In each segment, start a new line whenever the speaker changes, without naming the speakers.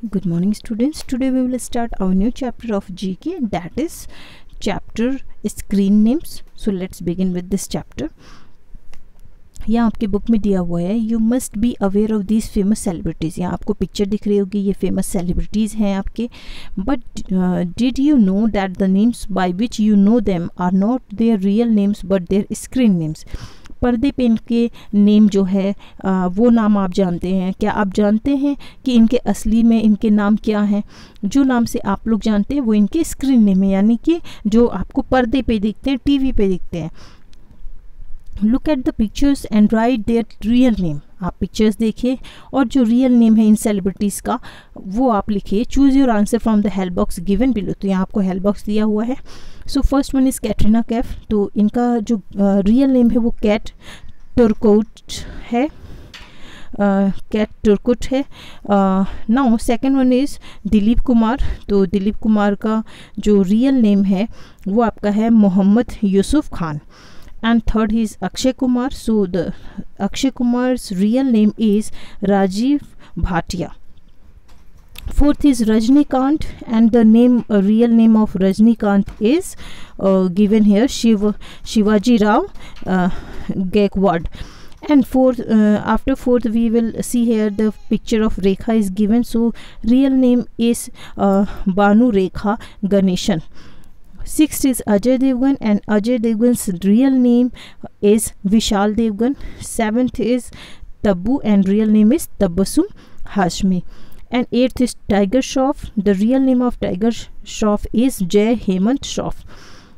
Good morning, students. Today we will start our new chapter of GK that is chapter screen names. So, let's begin with this chapter. यहाँ आपके book में दिया हुआ है you must be aware of these famous celebrities यहाँ आपको picture दिख रही होगी, ये फ़ेमस सेलिब्रिटीज़ हैं आपके but did you know that the names by which you know them are not their real names but their screen names पर्दे पे इनके नेम जो है आ, वो नाम आप जानते हैं। क्या आप जानते हैं कि इनके असली में इनके नाम क्या हैं? जो नाम से आप लोग जानते हैं वो इनके स्क्रीन नेम है यानी कि जो आपको पर्दे पे दिखते हैं टीवी पे दिखते हैं। Look at the pictures and write their real name आप पिक्चर्स देखिए और जो रियल नेम है इन सेलिब्रिटीज़ का वो आप लिखिए choose your answer from the help box given below तो यहाँ आपको हेल्प बॉक्स दिया हुआ है। So first one is Katrina Kaif तो इनका जो रियल uh, नेम है वो कैट टर्कोट है। कैट टुरकुट है। Now second one is Dilip Kumar तो दिलीप कुमार का जो रियल नेम है वो आपका है Mohammad Yusuf Khan. And third is Akshay Kumar. So the Akshay Kumar's real name is Rajiv Bhatia. Fourth is Rajnikant and the name uh, real name of Rajnikant is uh, given here Shiv Shivaji Rao uh, Gaikwad. And fourth, uh, after fourth, we will see here the picture of Rekha is given. So real name is uh, Banu Rekha Ganeshan. Sixth is Ajay Devgan and Ajay Devgan's real name is Vishal Devgan. Seventh is Tabu and real name is Tabassum Hashmi. And eighth is Tiger Shroff. The real name of Tiger Shroff is Jay Hemant Shroff.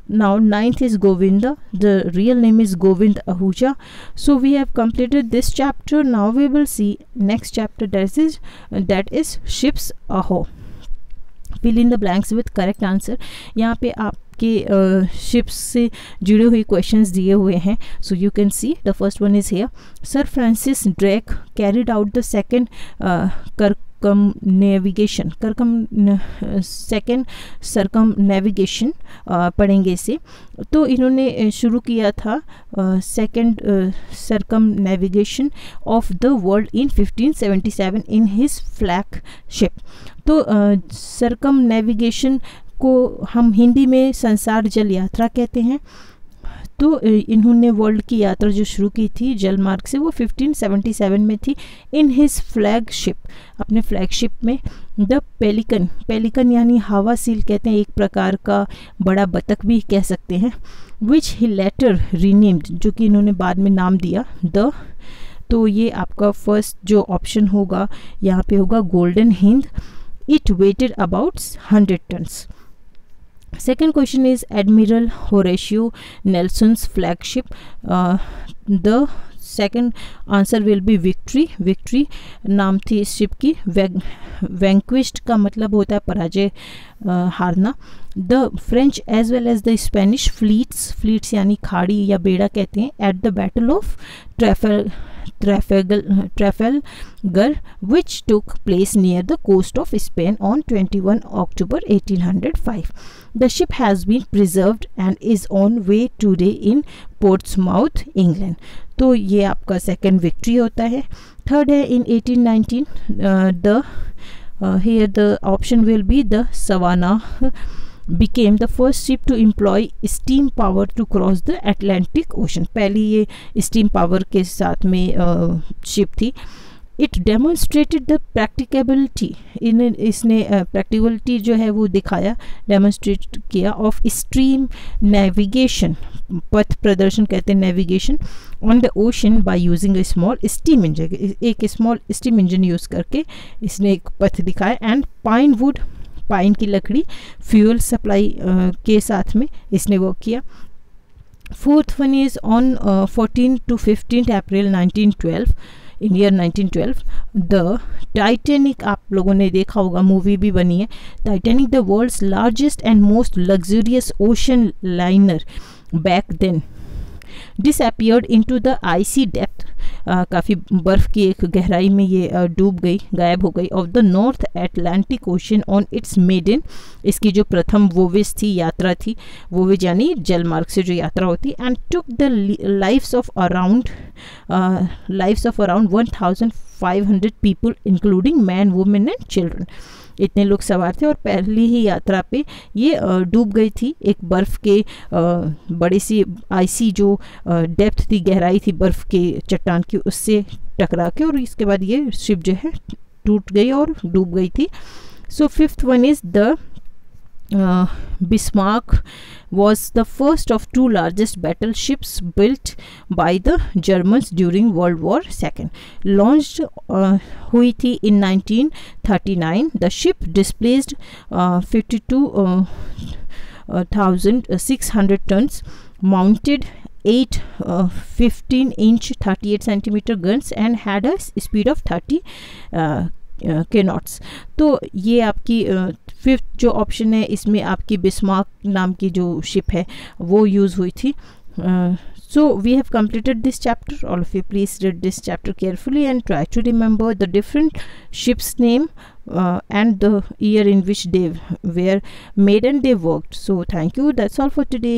Now ninth is Govinda. The real name is Govind Ahuja. So we have completed this chapter. Now we will see next chapter that is that is Ships Aho. Fill in the blanks with correct answer यहाँ पे आपके ships से जुड़े हुए questions दिए हुए हैं। So you can see the first one is here sir Francis Drake carried out the second कर circumnavigation करकम second circumnavigation पढ़ेंगे इसे। तो इन्होंने शुरू किया था second circumnavigation of the world in 1577 in his flagship तो सरकम नेविगेशन को हम हिंदी में संसार जल यात्रा कहते हैं। तो इन्होंने वर्ल्ड की यात्रा जो शुरू की थी जल मार्ग से वो 1577 में थी इन हिज फ्लैगशिप अपने फ्लैगशिप में द पेलिकन पेलिकन यानी हवा सील कहते हैं, एक प्रकार का बड़ा बतख भी कह सकते हैं विच ही लेटर रीनेम्ड जो कि इन्होंने बाद में नाम दिया द तो ये आपका फ़र्स्ट जो ऑप्शन होगा, यहाँ पे होगा Golden Hind it weighed about hundred tons second question is admiral horatio nelson's uh, the second answer will be Victory Victory नाम थी इस शिप की। वैंक्विस्ट का मतलब होता है पराजय हारना। The French as well as the Spanish fleets fleets यानी खाड़ी या बेड़ा कहते हैं at the battle of Trafalgar Trafalgar Trafalgar which took place near the coast of Spain on 21 October 1805 the ship has been preserved and is on view today in Portsmouth England तो ये आपका second victory होता है। Third है in 1819 the here the option will be the Savannah became the first ship to employ steam power to cross the Atlantic Ocean. पहली ये steam power के साथ में शिप थी। It demonstrated the practicability in, इसने practicality जो है वो दिखाया डेमोन्स्ट्रेट किया ऑफ़ स्ट्रीम नेविगेशन पथ प्रदर्शन कहते हैं navigation on the ocean by using a small steam engine एक स्मॉल स्टीम इंजन यूज़ करके इसने एक पथ दिखाया एंड पाइन वुड पाइन की लकड़ी फ्यूल सप्लाई के साथ में इसने वर्क किया। Fourth one is on fourteen to fifteen April 1912 in year 1912 the Titanic आप लोगों ने देखा होगा मूवी भी बनी है। Titanic the world's largest and most luxurious ocean liner back then disappeared into the icy depth काफ़ी बर्फ़ की एक गहराई में ये डूब गई, गायब हो गई। Off the North Atlantic Ocean on its maiden इसकी जो प्रथम वोविज थी, यात्रा थी वोविज यानी जलमार्ग से जो यात्रा होती and took the lives of around lives of around one thousand five hundred people including man women and children इतने लोग सवार थे और पहली ही यात्रा पे ये डूब गई थी। एक बर्फ़ के बड़ी सी आइसी जो डेप्थ थी, गहराई थी बर्फ़ के चट्टान की, उससे टकरा के और इसके बाद ये शिप जो है टूट गई और डूब गई थी। So fifth one is the uh, Bismarck was the first of two largest battleships built by the Germans during World War II. Launched uh, Huiti in 1939, the ship displaced uh, 52,600 uh, uh, tons, mounted 8 uh, 15-inch 38 centimeter guns and had a speed of 30 uh, के notes तो ये आपकी fifth जो option है, इसमें आपकी Bismarck नाम की जो शिप है, वो यूज़ हुई थी। So we have completed this chapter all of you please read this chapter carefully and try to remember the different ships name and the year in which they were made and they work so thank you that's all for today